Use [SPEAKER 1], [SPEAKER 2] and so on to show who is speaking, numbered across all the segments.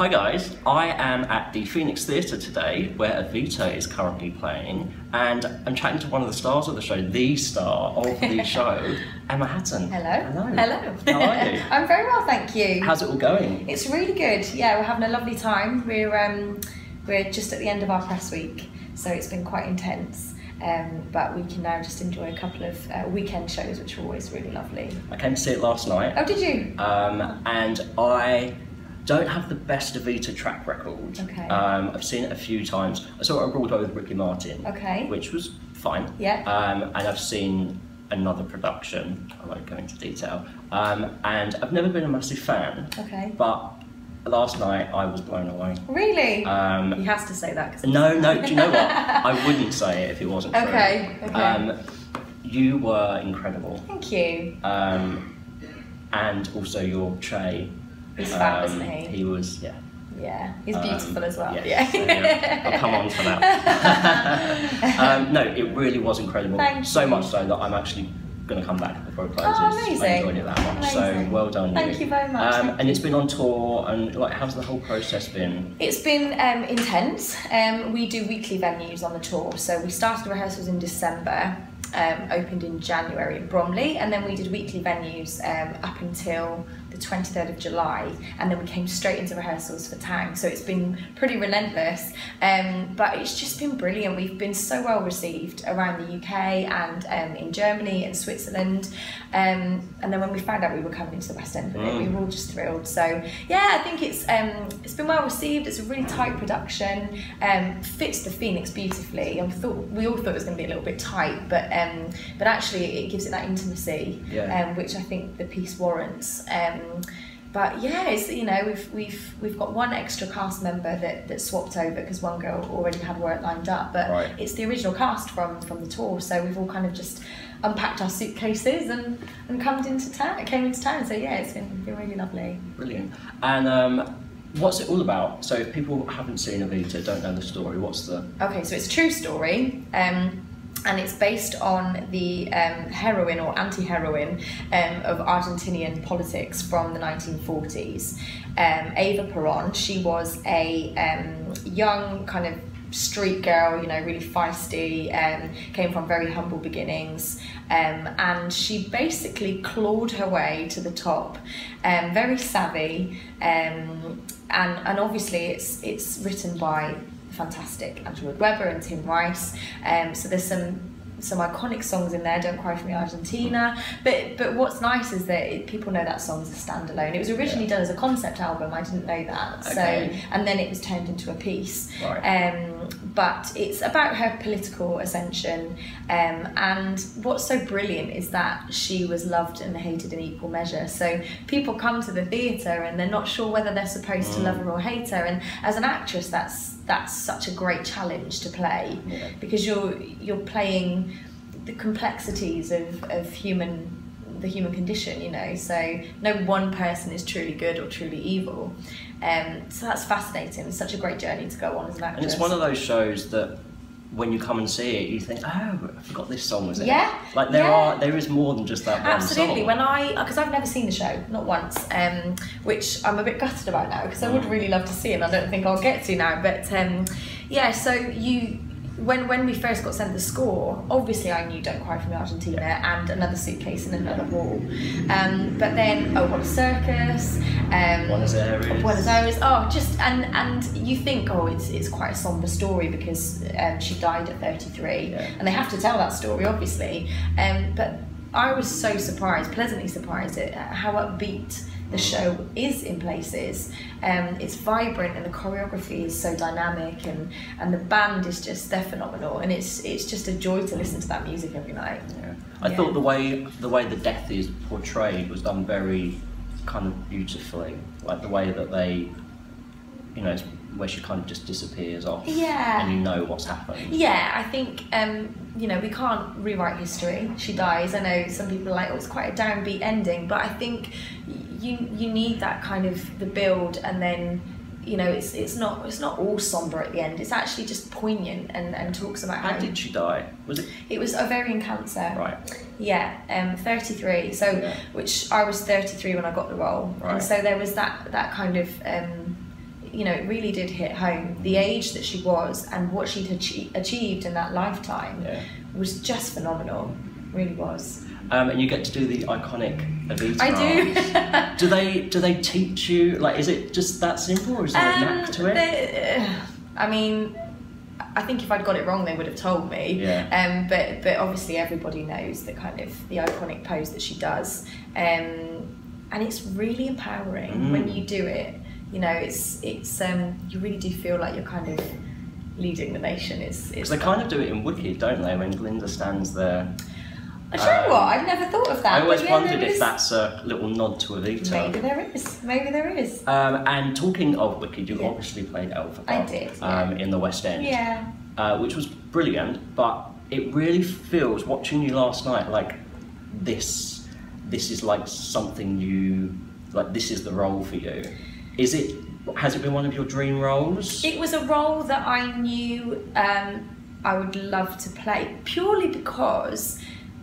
[SPEAKER 1] Hi guys, I am at the Phoenix Theatre today where Evita is currently playing and I'm chatting to one of the stars of the show, the star of the show, Emma Hatton.
[SPEAKER 2] Hello.
[SPEAKER 1] Hello.
[SPEAKER 2] Hello.
[SPEAKER 1] How are you?
[SPEAKER 2] I'm very well, thank you.
[SPEAKER 1] How's it all going?
[SPEAKER 2] It's really good. Yeah, we're having a lovely time. We're um, we're just at the end of our press week, so it's been quite intense. Um, but we can now just enjoy a couple of uh, weekend shows, which are always really lovely.
[SPEAKER 1] I came to see it last night
[SPEAKER 2] Oh, did you?
[SPEAKER 1] um, and I don't have the best Evita track record.
[SPEAKER 2] Okay.
[SPEAKER 1] Um, I've seen it a few times. I saw it on Broadway with Ricky Martin,
[SPEAKER 2] Okay.
[SPEAKER 1] which was fine.
[SPEAKER 2] Yeah.
[SPEAKER 1] Um, and I've seen another production, I won't go into detail, um, and I've never been a massive fan,
[SPEAKER 2] Okay.
[SPEAKER 1] but last night I was blown away.
[SPEAKER 2] Really?
[SPEAKER 1] Um,
[SPEAKER 2] he has to say that.
[SPEAKER 1] no, no, do you know what? I wouldn't say it if it wasn't true.
[SPEAKER 2] Okay, okay.
[SPEAKER 1] Um, you were incredible.
[SPEAKER 2] Thank you.
[SPEAKER 1] Um, and also your Che.
[SPEAKER 2] He's fab,
[SPEAKER 1] um,
[SPEAKER 2] isn't he?
[SPEAKER 1] He was, yeah.
[SPEAKER 2] Yeah. He's
[SPEAKER 1] Um,
[SPEAKER 2] beautiful as well.
[SPEAKER 1] yes,
[SPEAKER 2] Yeah.
[SPEAKER 1] yeah, I'll come on to that. um, no, it really was incredible.
[SPEAKER 2] Thank
[SPEAKER 1] so
[SPEAKER 2] you.
[SPEAKER 1] much so that I'm actually going to come back before it closes.
[SPEAKER 2] Oh, amazing.
[SPEAKER 1] I enjoyed it that much. So well done.
[SPEAKER 2] Thank you very much,
[SPEAKER 1] Um, and it's been on tour, and like, how's the whole process been?
[SPEAKER 2] It's been um, intense. Um, we do weekly venues on the tour. So we started rehearsals in December, um, opened in January in Bromley, and then we did weekly venues um, up until the 23rd of July, and then we came straight into rehearsals for Tang. So it's been pretty relentless, um, but it's just been brilliant. We've been so well received around the UK and um, in Germany and Switzerland. Um, and then when we found out we were coming into the West End it, we
[SPEAKER 1] Mm.
[SPEAKER 2] were all just thrilled. So yeah, I think it's um, it's been well received. It's a really tight production. Um, fits the Phoenix beautifully. I thought we all thought it was going to be a little bit tight, but um, but actually it gives it that intimacy,
[SPEAKER 1] Yeah.
[SPEAKER 2] um, which I think the piece warrants. Um, but yeah, it's you know we've we've we've got one extra cast member that, that swapped over because one girl already had work lined up, but
[SPEAKER 1] Right.
[SPEAKER 2] it's the original cast from from the tour. So we've all kind of just unpacked our suitcases and and come into town. Came into town. So yeah, it's been, been really lovely.
[SPEAKER 1] Brilliant. And um, what's it all about? So if people haven't seen Evita, don't know the story, what's the...
[SPEAKER 2] Okay, so it's a true story. Um, and it's based on the um, heroine or anti-heroine um, of Argentinian politics from the 1940s. Um, Eva Peron, she was a um, young kind of street girl, you know, really feisty, um, came from very humble beginnings, um, and she basically clawed her way to the top. Um, very savvy, um, and and obviously it's it's written by fantastic Andrew Lloyd Webber and Tim Rice. Um, so there's some some iconic songs in there. Don't cry for me, Argentina. But but what's nice is that it, people know that song's a standalone. It was originally done as a concept album. I didn't know that. So
[SPEAKER 1] Okay.
[SPEAKER 2] and then it was turned into a piece.
[SPEAKER 1] Right.
[SPEAKER 2] Um, but it's about her political ascension. Um, and what's so brilliant is that she was loved and hated in equal measure. So people come to the theatre and they're not sure whether they're supposed to
[SPEAKER 1] Mm.
[SPEAKER 2] love her or hate her. And as an actress, that's that's such a great challenge to play
[SPEAKER 1] Yeah.
[SPEAKER 2] because you're you're playing the complexities of, of human the human condition you know so no one person is truly good or truly evil. Um, so that's fascinating. It's such a great journey to go on as an actress
[SPEAKER 1] And it's one of those shows that when you come and see it, you think, oh, I forgot this song was in it.
[SPEAKER 2] Yeah,
[SPEAKER 1] Like there
[SPEAKER 2] yeah.
[SPEAKER 1] are, there is more than just that one
[SPEAKER 2] Absolutely. When I, because I've never seen the show, not once, um, which I'm a bit gutted about now because I would
[SPEAKER 1] Mm.
[SPEAKER 2] really love to see it. and I don't think I'll get to now. But um, yeah, so you, when when we first got sent the score, obviously I knew "Don't Cry for Me, Argentina" and another suitcase in another hall. Um, but then, oh, what a circus! Um,
[SPEAKER 1] Buenos Aires.
[SPEAKER 2] Buenos Aires. Oh, just and and you think, oh, it's it's quite a somber story because um, she died at 33,
[SPEAKER 1] Yeah.
[SPEAKER 2] and they have to tell that story, obviously. Um, but I was so surprised, pleasantly surprised at how upbeat the show is in places. Um, it's vibrant and the choreography is so dynamic, and and the band is just they're phenomenal, and it's it's just a joy to listen to that music every night.
[SPEAKER 1] Yeah. I
[SPEAKER 2] Yeah.
[SPEAKER 1] thought the way the way the death is portrayed was done very kind of beautifully. Like the way that they, you know, it's where she kind of just disappears off,
[SPEAKER 2] Yeah.
[SPEAKER 1] and you know what's happened.
[SPEAKER 2] Yeah, I think um, you know we can't rewrite history. She dies. I know some people are like, oh, it's quite a downbeat ending, but I think you you need that kind of the build, and then you know it's it's not it's not all somber at the end. It's actually just poignant and, and talks about how,
[SPEAKER 1] How did she die? Was it
[SPEAKER 2] it was ovarian cancer.
[SPEAKER 1] right?
[SPEAKER 2] Yeah, um, 33. So,
[SPEAKER 1] Yeah.
[SPEAKER 2] which I was 33 when I got the role,
[SPEAKER 1] Right.
[SPEAKER 2] and so there was that that kind of, um, you know, it really did hit home. The age that she was and what she'd achie- achieved in that lifetime
[SPEAKER 1] Yeah.
[SPEAKER 2] was just phenomenal. Really was.
[SPEAKER 1] Um, and you get to do the iconic Evita.
[SPEAKER 2] I do.
[SPEAKER 1] do they do they teach you like is it just that simple or is there a knack to it?
[SPEAKER 2] Um, the- I mean, I think if I'd got it wrong, they would have told me.
[SPEAKER 1] Yeah.
[SPEAKER 2] Um, but but obviously everybody knows the kind of the iconic pose that she does, um, and it's really empowering
[SPEAKER 1] Mm.
[SPEAKER 2] when you do it. You know, it's it's um, you really do feel like you're kind of leading the nation. It's it's.
[SPEAKER 1] They kind of do it in Wicked, don't they? When Glinda stands there.
[SPEAKER 2] Do you know
[SPEAKER 1] um,
[SPEAKER 2] what? I've never thought of that.
[SPEAKER 1] I always
[SPEAKER 2] yeah,
[SPEAKER 1] wondered if
[SPEAKER 2] is.
[SPEAKER 1] that's a little nod to Evita.
[SPEAKER 2] Maybe there is. Maybe there is.
[SPEAKER 1] Um, and talking of Wicked, you
[SPEAKER 2] Yeah.
[SPEAKER 1] obviously played Elphaba
[SPEAKER 2] I did,
[SPEAKER 1] um, in the West End,
[SPEAKER 2] Yeah.
[SPEAKER 1] uh, which was brilliant. But it really feels watching you last night like this. This is like something you like. This is the role for you. Is it? Has it been one of your dream roles?
[SPEAKER 2] It was a role that I knew um, I would love to play purely because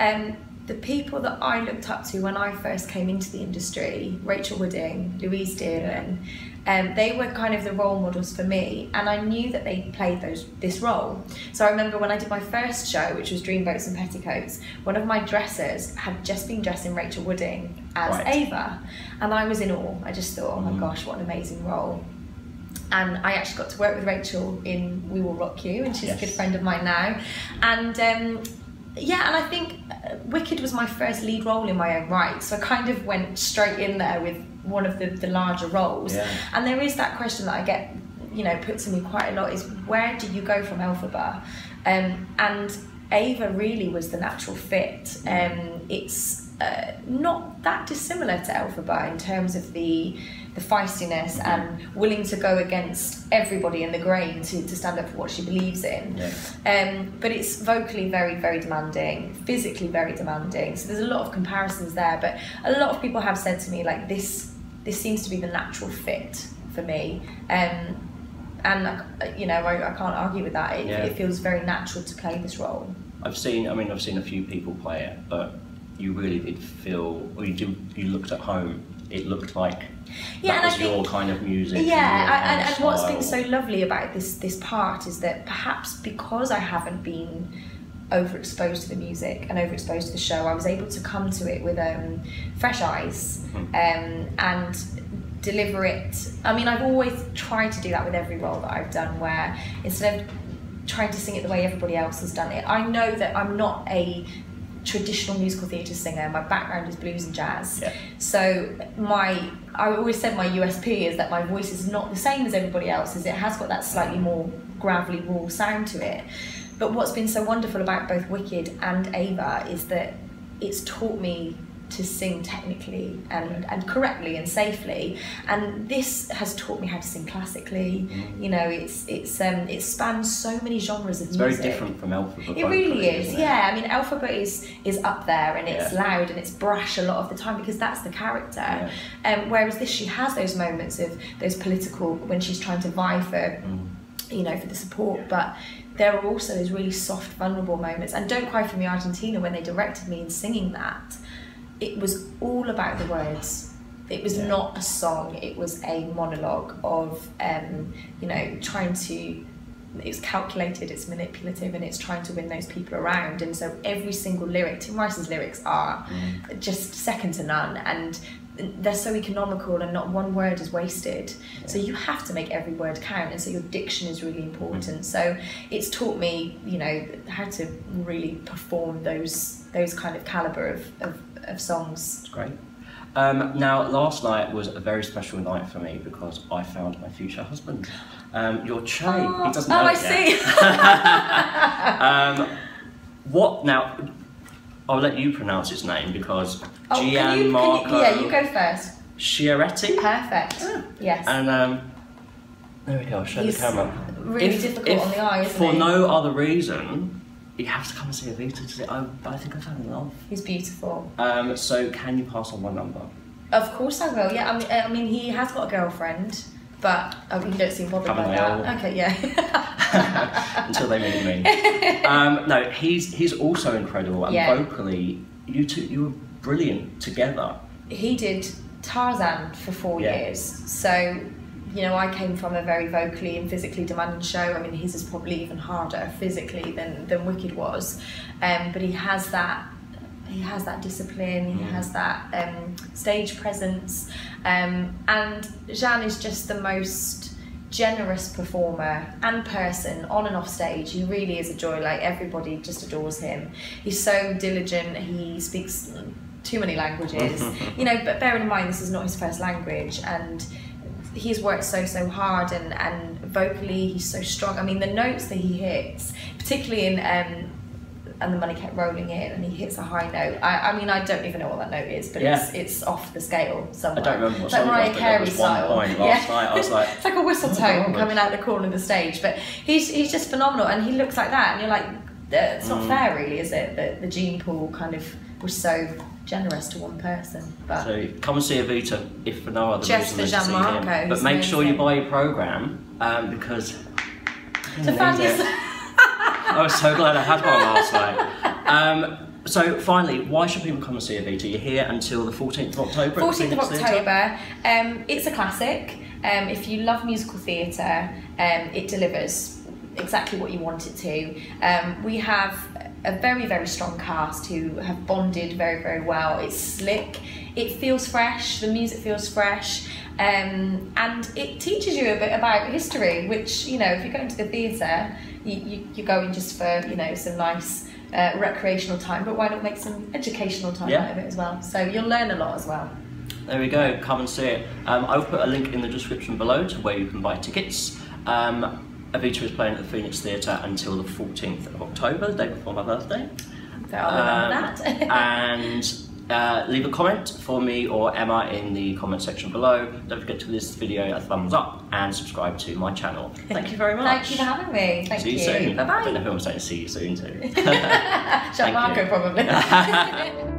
[SPEAKER 2] um, the people that I looked up to when I first came into the industry, Rachael Wooding, Louise Dearman, um, they were kind of the role models for me, and I knew that they played those this role. So I remember when I did my first show, which was Dreamboats and Petticoats, one of my dressers had just been dressing Rachael Wooding as
[SPEAKER 1] Right.
[SPEAKER 2] Eva, and I was in awe. I just thought, oh my
[SPEAKER 1] Mm.
[SPEAKER 2] gosh, what an amazing role and I actually got to work with Rachael in We Will Rock You, and she's
[SPEAKER 1] Yes.
[SPEAKER 2] a good friend of mine now. And um, yeah, and I think uh, Wicked was my first lead role in my own right, so I kind of went straight in there with one of the, the larger roles.
[SPEAKER 1] Yeah.
[SPEAKER 2] And there is that question that I get, you know, put to me quite a lot: is where do you go from Elphaba? Um, and Eva really was the natural fit. Um, it's uh, not that dissimilar to Elphaba in terms of the the feistiness and willing to go against everybody in the grain to, to stand up for what she believes in.
[SPEAKER 1] Yeah.
[SPEAKER 2] Um, but it's vocally very, very demanding, physically very demanding. So there's a lot of comparisons there. But a lot of people have said to me like this. This seems to be the natural fit for me. Um, and uh, you know, I, I can't argue with that. It,
[SPEAKER 1] Yeah.
[SPEAKER 2] it feels very natural to play this role.
[SPEAKER 1] I've seen. I mean, I've seen a few people play it, but you really did feel, or you do. You looked at home. It looked like
[SPEAKER 2] Yeah,
[SPEAKER 1] that
[SPEAKER 2] and I
[SPEAKER 1] was your kind of music.
[SPEAKER 2] Yeah, and, and, and what's been so lovely about this this part is that perhaps because I haven't been overexposed to the music and overexposed to the show, I was able to come to it with um, fresh eyes
[SPEAKER 1] Mhm.
[SPEAKER 2] um, and deliver it. I mean, I've always tried to do that with every role that I've done, where instead of trying to sing it the way everybody else has done it, I know that I'm not a traditional musical theatre singer. My background is blues and jazz.
[SPEAKER 1] Yeah.
[SPEAKER 2] So my I always said my USP is that my voice is not the same as everybody else's. It has got that slightly more gravelly raw sound to it. But what's been so wonderful about both Wicked and Eva is that it's taught me to sing technically and, and correctly and safely. And this has taught me how to sing classically.
[SPEAKER 1] Mm.
[SPEAKER 2] You know, it's it's um it spans so many genres of
[SPEAKER 1] It's very different from Alpha.
[SPEAKER 2] It really is, yeah. I mean, Elphaba is is up there and it's
[SPEAKER 1] Yeah.
[SPEAKER 2] loud and it's brash a lot of the time because that's the character. Um, whereas this, she has those moments of those political when she's trying to vie for,
[SPEAKER 1] Mm.
[SPEAKER 2] you know, for the support. But there are also those really soft, vulnerable moments. And Don't Cry for Me, Argentina, when they directed me in singing that, it was all about the words. It was
[SPEAKER 1] Yeah.
[SPEAKER 2] not a song. It was a monologue of, um, you know, trying to. It's calculated, it's manipulative, and it's trying to win those people around. And so every single lyric, Tim Rice's lyrics are
[SPEAKER 1] Mm.
[SPEAKER 2] just second to none, and they're so economical, and not one word is wasted. So you have to make every word count, and so your diction is really important. So it's taught me, you know, how to really perform those those kind of caliber of, of, of songs.
[SPEAKER 1] It's great. Um, now, last night was a very special night for me because I found my future husband. Um, your Che. he doesn't
[SPEAKER 2] oh,
[SPEAKER 1] know
[SPEAKER 2] I see.
[SPEAKER 1] um, what now? I'll let you pronounce his name because
[SPEAKER 2] Oh, can you- you- yeah, you go first.
[SPEAKER 1] Schiaretti.
[SPEAKER 2] Perfect.
[SPEAKER 1] Yeah.
[SPEAKER 2] Yes.
[SPEAKER 1] And um, there we go. I'll show
[SPEAKER 2] He's
[SPEAKER 1] the camera.
[SPEAKER 2] really difficult on the eye, isn't
[SPEAKER 1] for
[SPEAKER 2] he?
[SPEAKER 1] no other reason, you have to come and see Evita to say, I, I think I found love.
[SPEAKER 2] He's beautiful.
[SPEAKER 1] Um, so can you pass on my number?
[SPEAKER 2] Of course I will. Yeah, I mean, I mean he has got a girlfriend, but oh, you don't seem bothered by that. Okay, yeah.
[SPEAKER 1] until they meet me. Um, no, he's he's also incredible and
[SPEAKER 2] Yeah.
[SPEAKER 1] vocally, you two you were brilliant together.
[SPEAKER 2] he did Tarzan for four
[SPEAKER 1] Yeah.
[SPEAKER 2] years, so you know, I came from a very vocally and physically demanding show. I mean, his is probably even harder physically than, than Wicked was. Um, but he has that he has that discipline, he has that um, stage presence, um, and Gian is just the most generous performer and person on and off stage. He really is a joy. Like everybody just adores him. He's so diligent. He speaks too many languages, you know. But bearing in mind this is not his first language, and he's worked so so hard and and vocally he's so strong. I mean the notes that he hits, particularly in um, and the money kept rolling in and he hits a high note. I, I mean I don't even know what that note is, but
[SPEAKER 1] Yeah.
[SPEAKER 2] it's it's off the scale somewhere.
[SPEAKER 1] I don't remember what
[SPEAKER 2] It's like
[SPEAKER 1] song it was,
[SPEAKER 2] Mariah Carey
[SPEAKER 1] was one
[SPEAKER 2] style.
[SPEAKER 1] point last night I was like,
[SPEAKER 2] it's like a whistle
[SPEAKER 1] "Oh,
[SPEAKER 2] tone coming out the corner of the stage. But he's he's just phenomenal and he looks like that and you're like, "Uh, it's
[SPEAKER 1] Mm.
[SPEAKER 2] not fair really, is it? That the gene pool kind of was so generous to one person. But
[SPEAKER 1] So come and see Evita if for no other
[SPEAKER 2] Just
[SPEAKER 1] reason
[SPEAKER 2] for
[SPEAKER 1] than to see him.
[SPEAKER 2] Gianmarco,
[SPEAKER 1] But
[SPEAKER 2] he's
[SPEAKER 1] make sure you buy your program um, because
[SPEAKER 2] to find yourself.
[SPEAKER 1] I was so glad I had one last night. Um, so finally, why should people come and see Evita? You're here until the 14th of October.
[SPEAKER 2] 14th of October. Um, it's a classic. Um, if you love musical theatre, um, it delivers exactly what you want it to. Um, we have a very, very strong cast who have bonded very, very well. It's slick, it feels fresh, the music feels fresh. Um, and it teaches you a bit about history, which you know, if you're going to the theatre, you, you, you're going just for you know some nice uh, recreational time, but why not make some educational time
[SPEAKER 1] Yeah.
[SPEAKER 2] out of it as well? So you'll learn a lot as well.
[SPEAKER 1] There we go. Come and see it. Um, I'll put a link in the description below to where you can buy tickets. Um, Evita is playing at the Phoenix Theatre until the 14th of October, the day before my birthday.
[SPEAKER 2] So I'll remember
[SPEAKER 1] Um,
[SPEAKER 2] that.
[SPEAKER 1] and uh, leave a comment for me or Emma in the comment section below. Don't forget to give this video a thumbs up and subscribe to my channel. Thank you very much.
[SPEAKER 2] Thank you for having me. Thank
[SPEAKER 1] see you, soon.
[SPEAKER 2] Bye
[SPEAKER 1] I don't know
[SPEAKER 2] bye.
[SPEAKER 1] who I'm saying see you soon to.
[SPEAKER 2] Marco probably.